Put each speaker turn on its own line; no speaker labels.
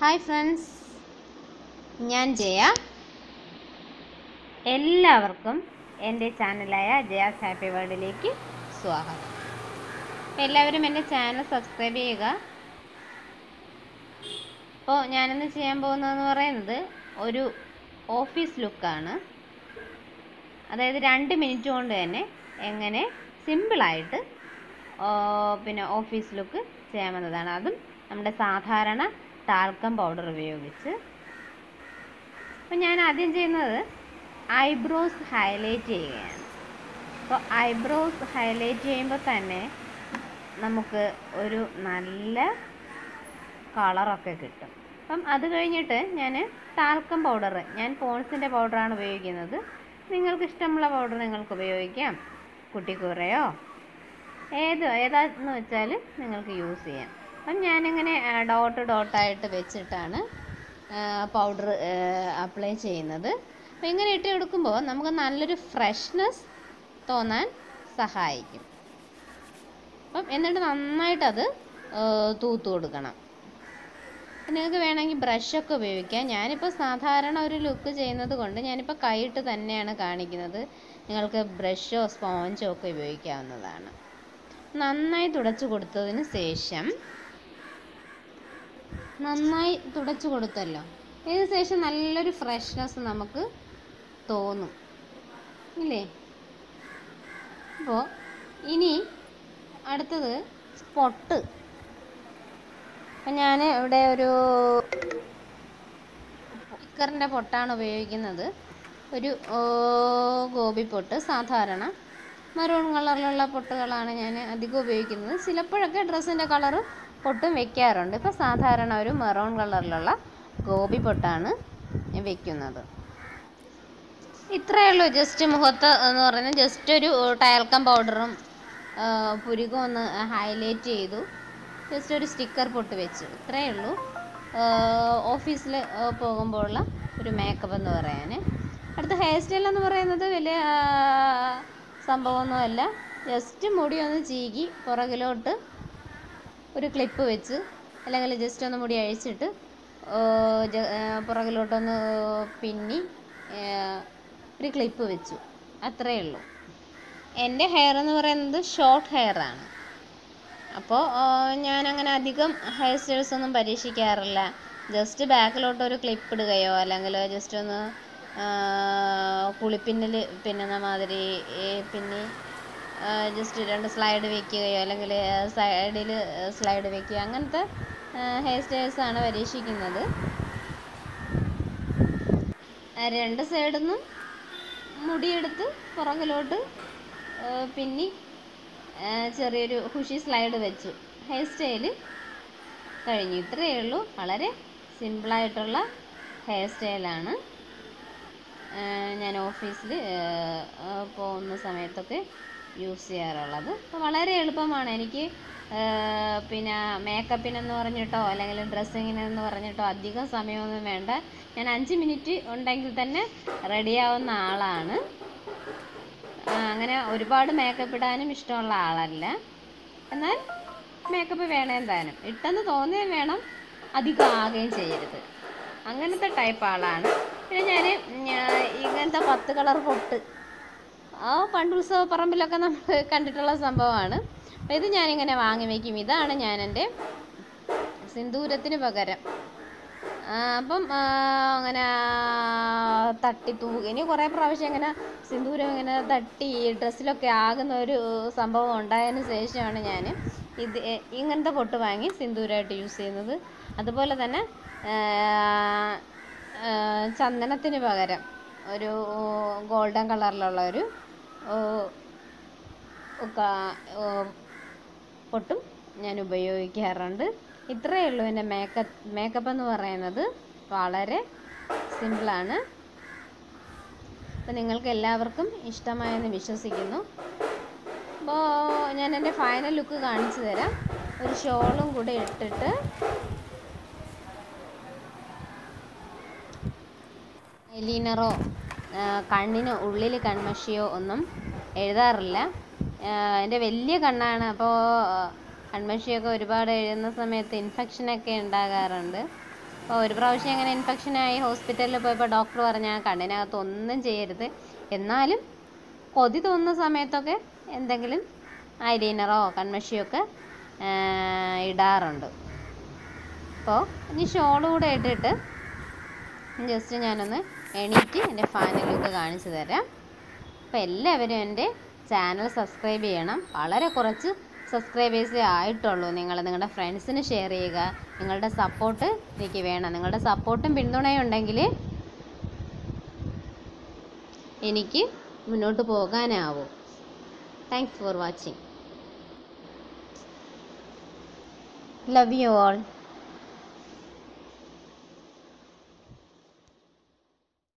Hi friends ഞാൻ ജയ. എല്ലാവർക്കും എന്റെ ചാനലായ ജയാസ് ഹാപ്പി വേൾഡിലേക്ക് സ്വാഗതം. എല്ലാവരും എന്റെ ചാനൽ സബ്സ്ക്രൈബ് ചെയ്യുക. അപ്പോൾ ഞാനിന്ന് ചെയ്യാൻ പോകുന്നതെന്ന് പറയുന്നത് ഒരു ഓഫീസ് ലുക്കാണ്. അതായത് രണ്ട് മിനിറ്റ് കൊണ്ട് തന്നെ എങ്ങനെ സിമ്പിളായിട്ട് പിന്നെ ഓഫീസ് ലുക്ക് ചെയ്യാമെന്നതാണ്. അതും നമ്മുടെ സാധാരണ ടാൽക്കം പൗഡർ ഉപയോഗിച്ച്. അപ്പോൾ ഞാൻ ആദ്യം ചെയ്യുന്നത് ഐബ്രോസ് ഹൈലൈറ്റ് ചെയ്യുകയാണ്. അപ്പോൾ ഐബ്രോസ് ഹൈലൈറ്റ് ചെയ്യുമ്പോൾ തന്നെ നമുക്ക് ഒരു നല്ല കളറൊക്കെ കിട്ടും. അപ്പം അത് കഴിഞ്ഞിട്ട് ഞാൻ ടാൽക്കം പൗഡർ ഞാൻ പോൺസിന്റെ പൗഡറാണ് ഉപയോഗിക്കുന്നത്. നിങ്ങൾക്ക് ഇഷ്ടമുള്ള പൗഡർ നിങ്ങൾക്ക് ഉപയോഗിക്കാം. കുട്ടിക്കൂറയോ ഏത് ഏതാന്ന് വെച്ചാൽ നിങ്ങൾക്ക് യൂസ് ചെയ്യാം. അപ്പം ഞാനിങ്ങനെ ഡോട്ട് ഡോട്ടായിട്ട് വെച്ചിട്ടാണ് പൗഡർ അപ്ലൈ ചെയ്യുന്നത്. അപ്പോൾ ഇങ്ങനെ ഇട്ട് കൊടുക്കുമ്പോൾ നമുക്ക് നല്ലൊരു ഫ്രഷ്നെസ് തോന്നാൻ സഹായിക്കും. അപ്പം എന്നിട്ട് നന്നായിട്ടത് തൂത്ത് കൊടുക്കണം. നിങ്ങൾക്ക് വേണമെങ്കിൽ ബ്രഷൊക്കെ ഉപയോഗിക്കാം. ഞാനിപ്പോൾ സാധാരണ ഒരു ലുക്ക് ചെയ്യുന്നത് കൊണ്ട് ഞാനിപ്പോൾ കൈയിട്ട് തന്നെയാണ് കാണിക്കുന്നത്. നിങ്ങൾക്ക് ബ്രഷോ സ്പോഞ്ചോ ഒക്കെ ഉപയോഗിക്കാവുന്നതാണ്. നന്നായി തുടച്ചു കൊടുത്തതിന് ശേഷം നന്നായി തുടച്ചു കൊടുത്തല്ലോ. ഇതിന് ശേഷം നല്ലൊരു ഫ്രഷ്നെസ് നമുക്ക് തോന്നും. ഇല്ലേ? അപ്പോൾ ഇനി അടുത്തത് പൊട്ട് അപ്പം ഞാൻ ഇവിടെ ഒരു കുക്കറിന്റെ പൊട്ടാണ് ഉപയോഗിക്കുന്നത്. ഒരു ഗോപി പൊട്ട്. സാധാരണ മറൂൺ കളറിലുള്ള പൊട്ടുകളാണ് ഞാൻ അധികം ഉപയോഗിക്കുന്നത്. ചിലപ്പോഴൊക്കെ ഡ്രസ്സിന്റെ കളറ് പൊട്ടും വെക്കാറുണ്ട്. ഇപ്പോൾ സാധാരണ ഒരു മെറൂൺ കളറിലുള്ള ഗോപി പൊട്ടാണ് വെക്കുന്നത്. ഇത്രയേ ഉള്ളൂ. ജസ്റ്റ് മുഖത്ത് എന്ന് പറയുന്നത് ജസ്റ്റ് ഒരു ടയൽക്കം പൗഡറും പുരുകം ഒന്ന് ഹൈലൈറ്റ് ചെയ്തു. ജസ്റ്റ് ഒരു സ്റ്റിക്കർ പൊട്ട് വെച്ചു. ഇത്രയേ ഉള്ളൂ. ഓഫീസിൽ പോകുമ്പോഴുള്ള ഒരു മേക്കപ്പ് എന്ന് പറയാൻ അടുത്ത ഹെയർ സ്റ്റൈൽ എന്ന് പറയുന്നത് വലിയ സംഭവമൊന്നുമല്ല. ജസ്റ്റ് മുടി ഒന്ന് ചീകി പുറകിലോട്ട് ഒരു ക്ലിപ്പ് വെച്ച് അല്ലെങ്കിൽ ജസ്റ്റ് ഒന്ന് മുടി അഴിച്ചിട്ട് പുറകിലോട്ടൊന്ന് പിന്നി ഒരു ക്ലിപ്പ് വെച്ചു. അത്രയേ ഉള്ളൂ. എന്റെ ഹെയർ എന്ന് പറയുന്നത് ഷോർട്ട് ഹെയർ ആണ്. അപ്പോൾ ഞാൻ അങ്ങനെ അധികം ഹെയർ സ്റ്റൈൽസ് ഒന്നും പരീക്ഷിക്കാറില്ല. ജസ്റ്റ് ബാക്കിലോട്ട് ഒരു ക്ലിപ്പ് ഇടുകയോ അല്ലെങ്കിൽ ജസ്റ്റ് ഒന്ന് കുളിപ്പിന്നൽ പിന്നുന്ന മാതിരി പിന്നെ ജസ്റ്റ് രണ്ട് സ്ലൈഡ് വെക്കുകയോ അല്ലെങ്കിൽ സൈഡിൽ സ്ലൈഡ് വെക്കുക അങ്ങനത്തെ ഹെയർ സ്റ്റൈൽസാണ് പരീക്ഷിക്കുന്നത്. രണ്ട് സൈഡിൽ നിന്നും മുടിയെടുത്ത് പുറകിലോട്ട് പിന്നി ചെറിയൊരു ഹുഷി സ്ലൈഡ് വെച്ചു. ഹെയർ സ്റ്റൈൽ കഴിഞ്ഞു. ഇത്രയേ ഉള്ളൂ. വളരെ സിമ്പിളായിട്ടുള്ള ഹെയർ സ്റ്റൈലാണ് ഞാൻ ഓഫീസിൽ പോകുന്ന സമയത്തൊക്കെ യൂസ് ചെയ്യാറുള്ളത്. വളരെ എളുപ്പമാണ്. എനിക്ക് പിന്നെ മേക്കപ്പിനെന്ന് പറഞ്ഞിട്ടോ അല്ലെങ്കിൽ ഡ്രസ്സിങ്ങിനെന്ന് പറഞ്ഞിട്ടോ അധികം സമയമൊന്നും വേണ്ട. ഞാൻ അഞ്ച് മിനിറ്റ് ഉണ്ടെങ്കിൽ തന്നെ റെഡിയാവുന്ന ആളാണ്. അങ്ങനെ ഒരുപാട് മേക്കപ്പ് ഇടാനും ഇഷ്ടമുള്ള ആളല്ല. എന്നാൽ മേക്കപ്പ് വേണേം താനും ഇട്ടെന്ന് തോന്നുകയും വേണം അധികം ആകുകയും ചെയ്യരുത്. അങ്ങനത്തെ ടൈപ്പ് ആളാണ്. പിന്നെ ഞാൻ ഇങ്ങനത്തെ പത്ത് കളർ പൊട്ട്. ആ പണ്ട് ഉത്സവ പറമ്പിലൊക്കെ നമ്മൾ കണ്ടിട്ടുള്ള സംഭവമാണ്. അപ്പം ഇത് ഞാനിങ്ങനെ വാങ്ങി വയ്ക്കും ഇതാണ് ഞാൻ എന്റെ സിന്ദൂരത്തിന് പകരം. അപ്പം അങ്ങനെ തട്ടി തൂ ഇനി കുറേ പ്രാവശ്യം ഇങ്ങനെ സിന്ദൂരം ഇങ്ങനെ തട്ടി ഡ്രസ്സിലൊക്കെ ആകുന്ന ഒരു സംഭവം ഉണ്ടായതിന് ശേഷമാണ് ഞാൻ ഇത് ഇങ്ങനത്തെ പൊട്ട് വാങ്ങി സിന്ദൂരമായിട്ട് യൂസ് ചെയ്യുന്നത്. അതുപോലെ തന്നെ ചന്ദനത്തിന് പകരം ഒരു ഗോൾഡൻ കളറിലുള്ള ഒരു പൊട്ടും. ഞാൻ ഉപയോഗിക്കാറുണ്ട്. ഇത്രയേ ഉള്ളൂ എന്റെ മേക്കപ്പ് മേക്കപ്പ് എന്ന് പറയുന്നത്. വളരെ സിമ്പിളാണ്. അപ്പോൾ നിങ്ങൾക്ക് എല്ലാവർക്കും ഇഷ്ടമായെന്ന് വിശ്വസിക്കുന്നു. അപ്പോൾ ഞാൻ എന്റെ ഫൈനൽ ലുക്ക് കാണിച്ചു തരാം. ഒരു ഷോളും കൂടെ ഇട്ടിട്ട്. ഐലീനറോ കണ്ണിന് ഉള്ളിൽ കൺമഷിയോ ഒന്നും എഴുതാറില്ല. എന്റെ വലിയ കണ്ണാണ്. അപ്പോൾ കൺമഷിയൊക്കെ ഒരുപാട് എഴുതുന്ന സമയത്ത് ഇൻഫെക്ഷനൊക്കെ ഉണ്ടാകാറുണ്ട്. അപ്പോൾ ഒരു പ്രാവശ്യം അങ്ങനെ ഇൻഫെക്ഷനായി ഹോസ്പിറ്റലിൽ പോയപ്പോൾ ഡോക്ടർ പറഞ്ഞ കണ്ണിനകത്ത് ഒന്നും ചെയ്യരുത്. എന്നാലും കൊതി തോന്നുന്ന സമയത്തൊക്കെ എന്തെങ്കിലും ഐലൈനറോ കൺമഷിയോ ഒക്കെ ഇടാറുണ്ട്. അപ്പോൾ ഇനി ഷോളൂടെ ഇട്ടിട്ട് ജസ്റ്റ് ഞാനൊന്ന് എണീറ്റ് എന്റെ ഫാനലൊക്കെ കാണിച്ചു തരാം. അപ്പോൾ എല്ലാവരും എന്റെ ചാനൽ സബ്സ്ക്രൈബ് ചെയ്യണം. വളരെ കുറച്ച് സബ്സ്ക്രൈബേഴ്സേ ആയിട്ടുള്ളൂ. നിങ്ങൾ നിങ്ങളുടെ ഫ്രണ്ട്സിന് ഷെയർ ചെയ്യുക. നിങ്ങളുടെ സപ്പോർട്ട് എനിക്ക് വേണം. നിങ്ങളുടെ സപ്പോർട്ടും പിന്തുണയും ഉണ്ടെങ്കിൽ എനിക്ക് മുന്നോട്ട് പോകാനാവും. Thanks for watching love you all